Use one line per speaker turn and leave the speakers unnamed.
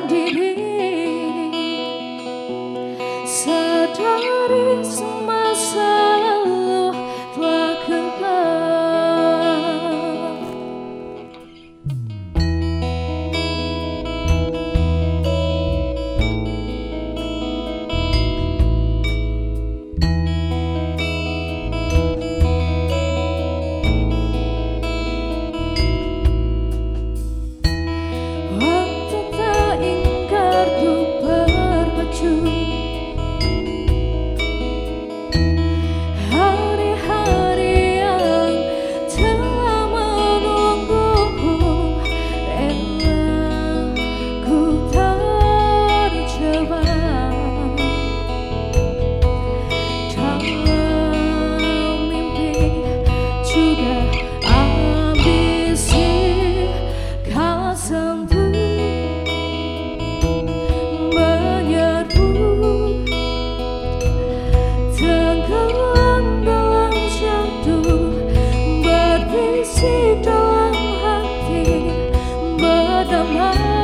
Waktu the most.